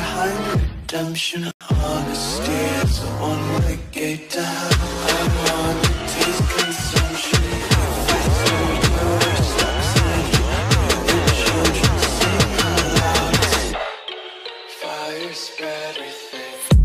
behind redemption. Honesty is a one-way gate to hell. I wanna taste consumption. Fire spread everything.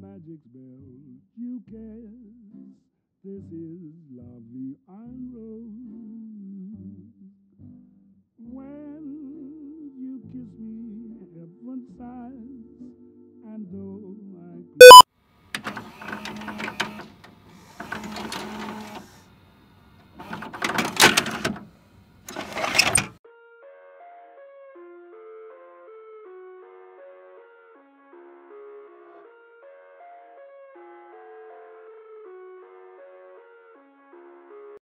Magic spell you cast. This is Vie en Rose. When you kiss me, heaven sighs, and though.